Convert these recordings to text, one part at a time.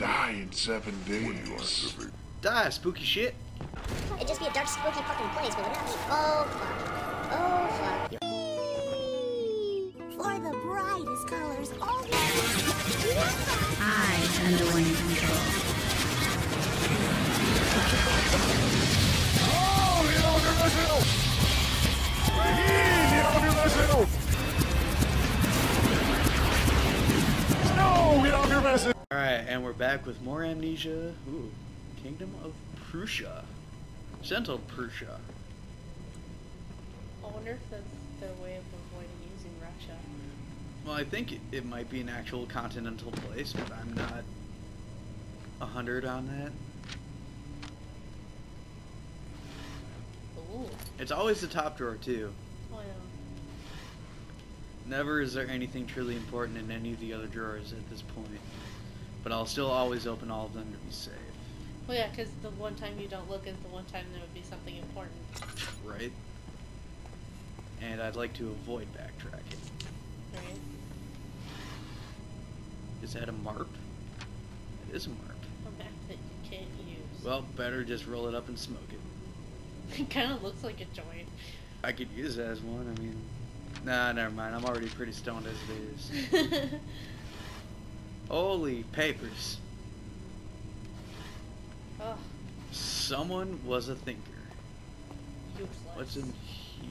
die in seven days. Die, spooky shit. It'd just be a dark, spooky fucking place, but it would not be. Oh fuck. Oh fuck. For the brightest colors, all I am the one in control. Alright, and we're back with more Amnesia. Ooh, Kingdom of Prussia. Gentle Prussia. I wonder if that's their way of avoiding using Russia. Well, I think it, it might be an actual continental place, but I'm not a hundred on that. Ooh. It's always the top drawer too. Oh yeah. Never is there anything truly important in any of the other drawers at this point. But I'll still always open all of them to be safe. Well, yeah, because the one time you don't look is the one time there would be something important. Right? And I'd like to avoid backtracking. Right? Is that a MARP? It is a MARP. A map that you can't use. Well, better just roll it up and smoke it. it kind of looks like a joint. I could use it as one, I mean... Nah, never mind. I'm already pretty stoned as it is. Holy papers. oh, Someone was a thinker. What's in here?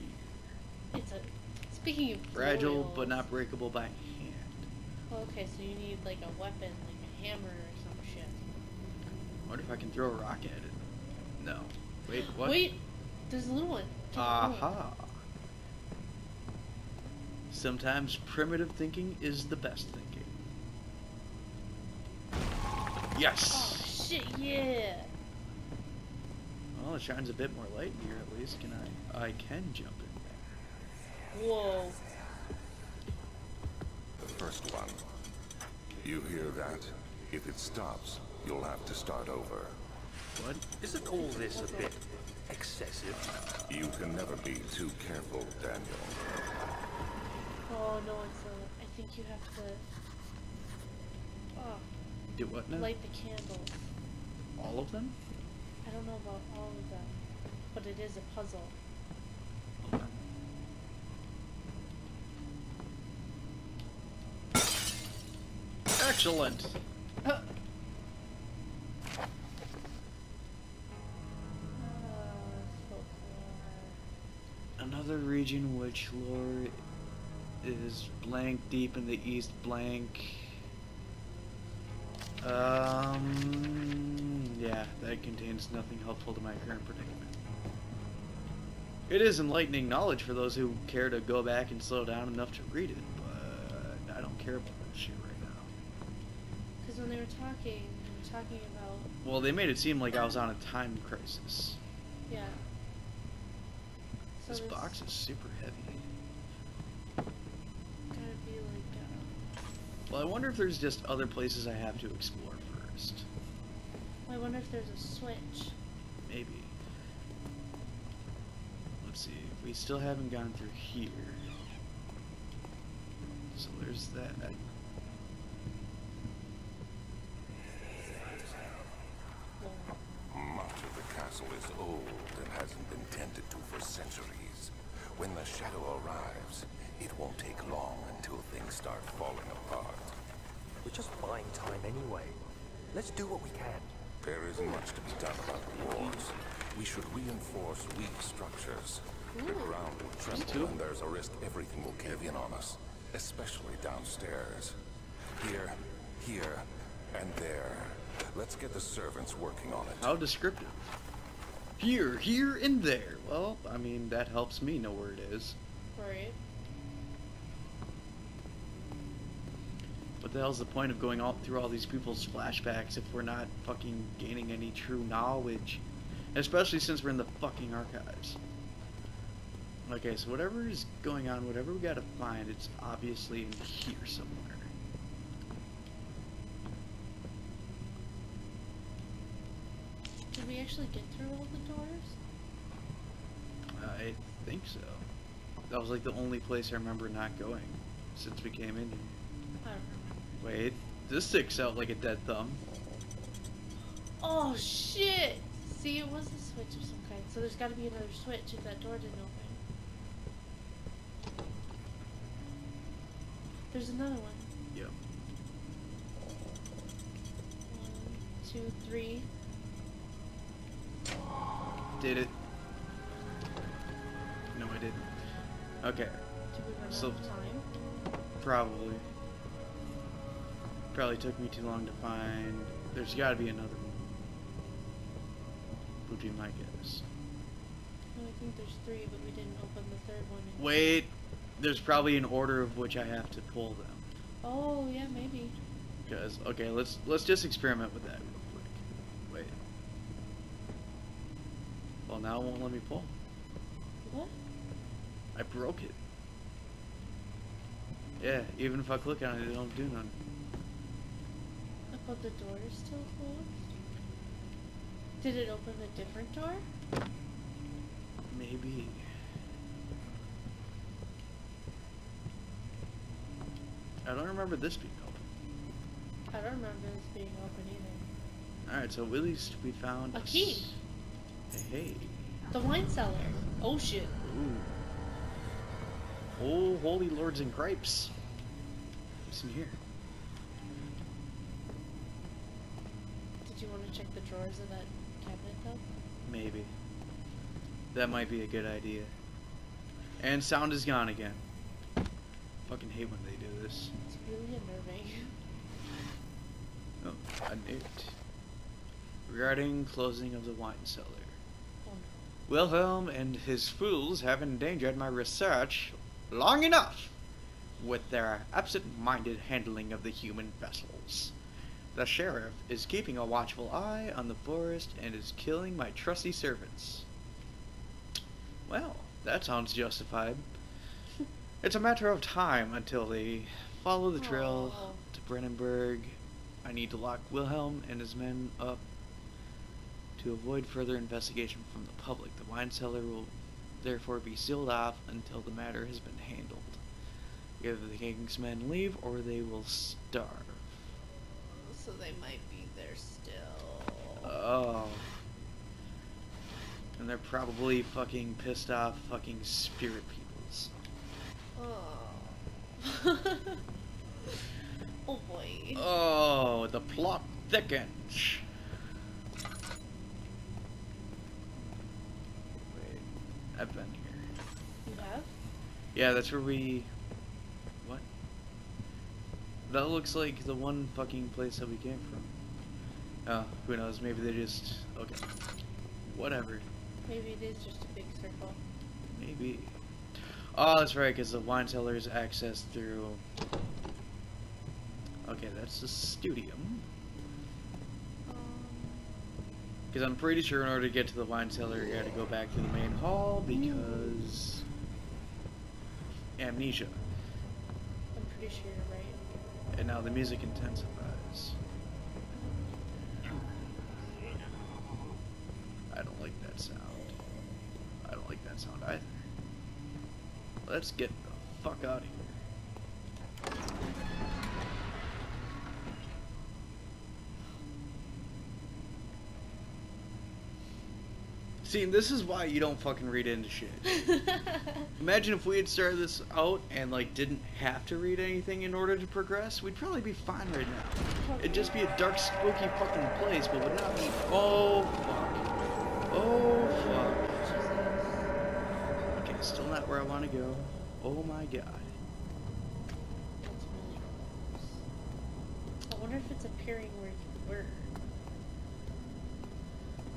It's a. Speaking of Fragile, but not breakable by hand. Oh, okay, so you need like a weapon, like a hammer or some shit. What if I can throw a rock at it? No. Wait, what? Wait, there's a little one. Get- oh. Aha. Sometimes primitive thinking is the best thinking. Yes! Oh shit, yeah. Well, it shines a bit more light here at least. Can I? I can jump in there. Whoa. The first one. You hear that? If it stops, you'll have to start over. there. What? Isn't all this a bit excessive? You can never be too careful, Daniel. Oh no, it's a. I think you have to. Oh, Do what now? light the candles. All of them? I don't know about all of them, but it is a puzzle. Excellent! Uh. Another region which lore is blank deep in the east blank. Um, yeah, that contains nothing helpful to my current predicament. It is enlightening knowledge for those who care to go back and slow down enough to read it, but I don't care about that shit right now. Because when they were talking, they were talking about Well, they made it seem like I was on a time crisis. yeah. So This box is super heavy. Well, I wonder if there's just other places I have to explore first. I wonder if there's a switch. Maybe. Let's see. We still haven't gone through here. So there's that. Let's do what we can. There isn't much to be done about the walls. We should reinforce weak structures. The ground will too. tremble and there's a risk everything will cave in on us, especially downstairs. Here, here, and there. Let's get the servants working on it. How descriptive. Here, here, and there. Well, I mean, that helps me know where it is. right. What the hell's the point of going all through all these people's flashbacks if we're not fucking gaining any true knowledge? Especially since we're in the fucking archives. Okay, so whatever is going on, whatever we gotta find, it's obviously in here somewhere. Did we actually get through all the doors? I think so. That was like the only place I remember not going since we came in here. I don't remember. Wait, this sticks out like a dead thumb. Oh shit! See, it was a switch of some kind. So there's got to be another switch if that door didn't open. There's another one. Yep. One, two, three. Did it? No, I didn't. Okay, Did we run So- out of time? probably. Probably took me too long to find. There's got to be another one. Would be my guess. No, I think there's three, but we didn't open the third one. and- Wait, there's probably an order of which I have to pull them. Oh yeah, maybe. Because okay, let's let's just experiment with that real quick. Wait. Well, now it won't let me pull. What? I broke it. Yeah, even if I click on it, it don't do none. Thought the door is still closed. Did it open a different door? Maybe. I don't remember this being open. I don't remember this being open either. Alright, so at least we found A key. Hey, hey. The wine cellar. Oh shit. Ooh. Oh, holy lords and grapes. What's in here? Did you want to check the drawers of that cabinet though? Maybe. That might be a good idea. And sound is gone again. Fucking hate when they do this. It's really unnerving. Oh, a note. Regarding closing of the wine cellar. Oh no. Wilhelm and his fools have endangered my research long enough with their absent-minded handling of the human vessels. The sheriff is keeping a watchful eye on the forest and is killing my trusty servants. Well, that sounds justified. It's a matter of time until they follow the trail Aw. to Brennenburg. I need to lock Wilhelm and his men up to avoid further investigation from the public. The wine cellar will therefore be sealed off until the matter has been handled. Either the king's men leave or they will starve. So they might be there still. Oh. And they're probably fucking pissed off fucking spirit peoples. oh. oh boy. Oh, the plot thickens. Wait, I've been here. You have? Yeah, that's where we. That looks like the one fucking place that we came from. Oh, who knows? Maybe they just. Okay. Whatever. Maybe it is just a big circle. Maybe. Oh, that's right, because the wine cellar is accessed through. Okay, that's the studium. Um, Because I'm pretty sure in order to get to the wine cellar, you gotta go back to the main hall because. Amnesia. I'm pretty sure you're right. And now the music intensifies. I don't like that sound. I don't like that sound either. Let's get the fuck out of here. See, and this is why you don't fucking read into shit. Imagine if we had started this out and like didn't have to read anything in order to progress, we'd probably be fine right now. It'd just be a dark, spooky fucking place, but would not be. Oh fuck. Oh fuck. Okay, still not where I want to go. Oh my god. That's really gross. I wonder if it's appearing where.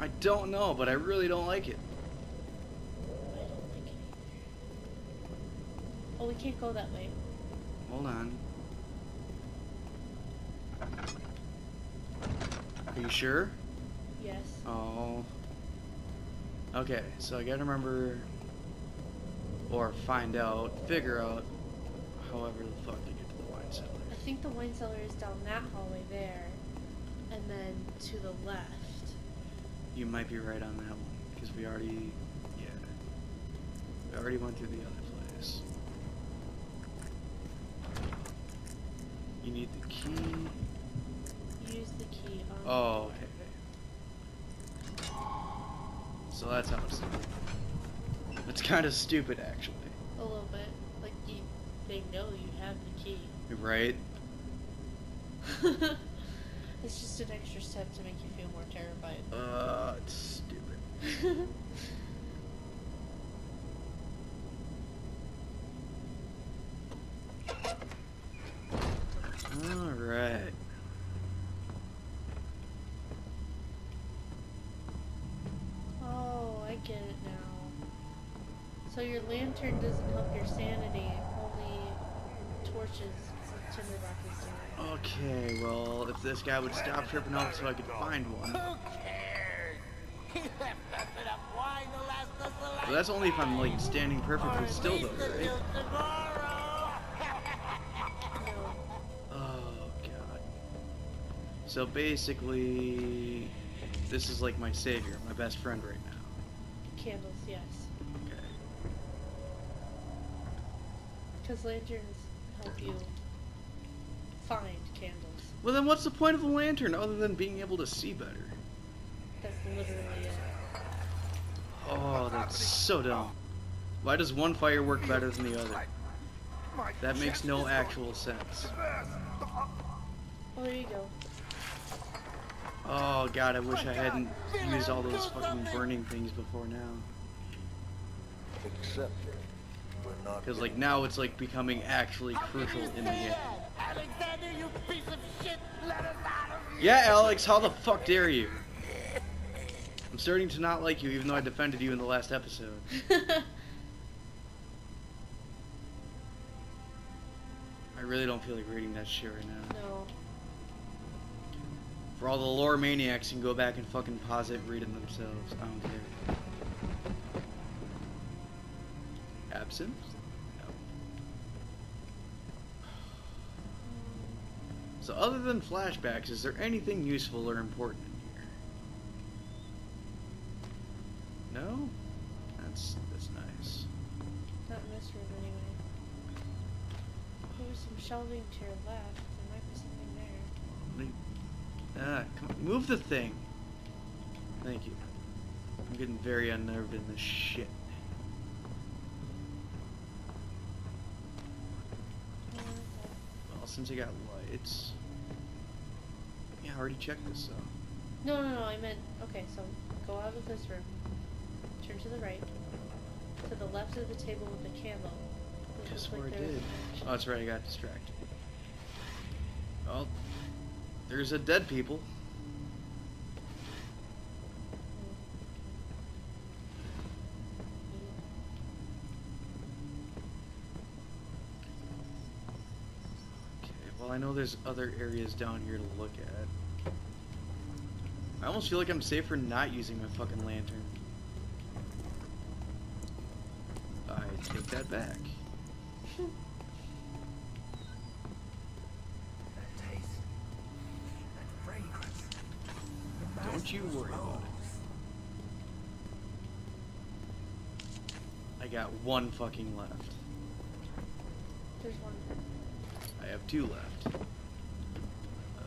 I don't know, but I really don't like it. I don't like it either. Oh, we can't go that way. Hold on. Are you sure? Yes. Oh. Okay, so I gotta remember or find out, figure out however the fuck to get to the wine cellar. I think the wine cellar is down that hallway there, and then to the left. You might be right on that one, because we already yeah. We already went through the other place. You need the key. Use the key on. Oh, okay. So that's how it's done. It's kind of stupid, actually. A little bit. Like you, they know you have the key. Right? it's just an extra step to make you feel more terrified. Uh, it's stupid. Alright. oh, I get it now. So your lantern doesn't help your sanity, only torches tinderbox is doing. Okay, well, if this guy would stop tripping out so I could find one. who But that's only if I'm, like, standing perfectly still, though, right? Oh, God. So basically, this is like my savior, my best friend right now. Candles, yes. Okay. Because lanterns help you find candles. Well, then what's the point of a lantern other than being able to see better? That's literally it. Oh, that's so dumb. Why does one fire work better than the other? That makes no actual sense. Oh, there you go. Oh god, I wish I hadn't used all those fucking burning things before now. Accept it. We're not Because like now it's like becoming actually crucial in the game. Piece of shit! Let us out of here! Yeah, Alex, how the fuck dare you? I'm starting to not like you, even though I defended you in the last episode. I really don't feel like reading that shit right now. no. For all the lore maniacs can go back and fucking pause it and read it themselves. I don't care. Absent? No. So other than flashbacks, is there anything useful or important in here? No? That's that's nice. Not in this room anyway. There's some shelving to your left. There might be something there. Ah, come on, move the thing. Thank you. I'm getting very unnerved in this shit. Oh, okay. Well, since I got lights. Yeah, I already checked this though. No, no, no, I meant, okay, so go out of this room. Turn to the right. To the left of the table with the candle. Guess where like I did. Oh, that's right, I got distracted. Well, there's a dead people. Okay, well I know there's other areas down here to look at. I almost feel like I'm safer not using my fucking lantern. I take that back. Don't you worry about it. I got one fucking left. There's one. I have two left. Uh.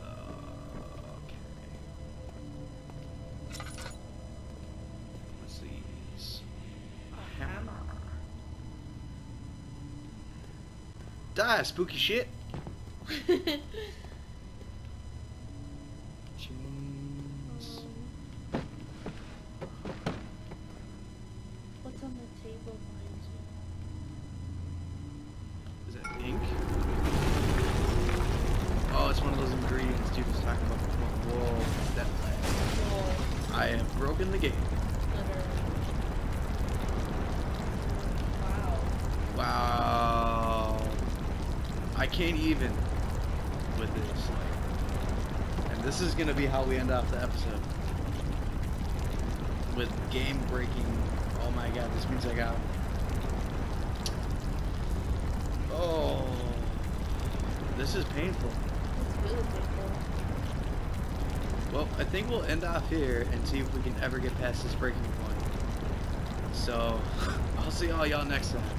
What's these? A hammer. Die, spooky shit! can't even with this. And this is gonna be how we end off the episode. With game breaking. Oh my god, this means I got. Oh. This is painful. It's really painful. Well, I think we'll end off here and see if we can ever get past this breaking point. So, I'll see all y'all next time.